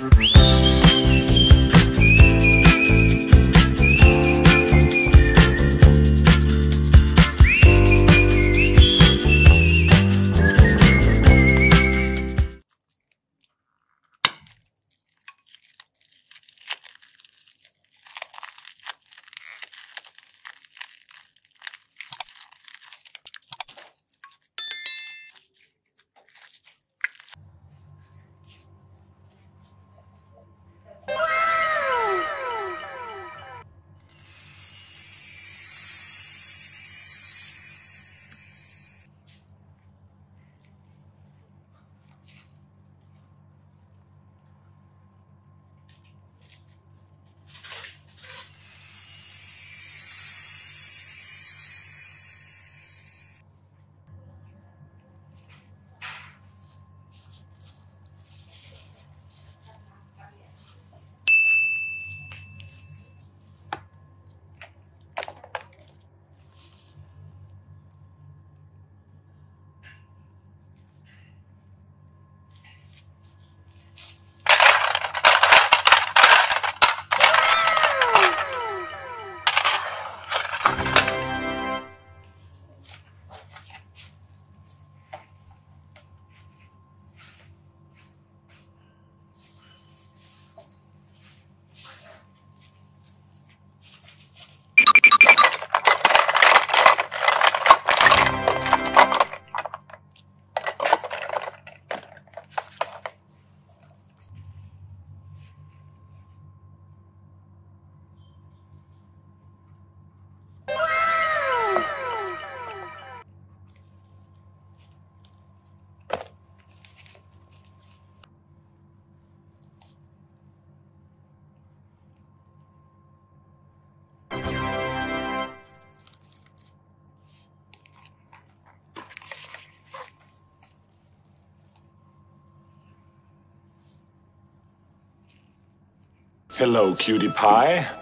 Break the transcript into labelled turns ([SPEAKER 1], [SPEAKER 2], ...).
[SPEAKER 1] Thank Hello, cutie pie.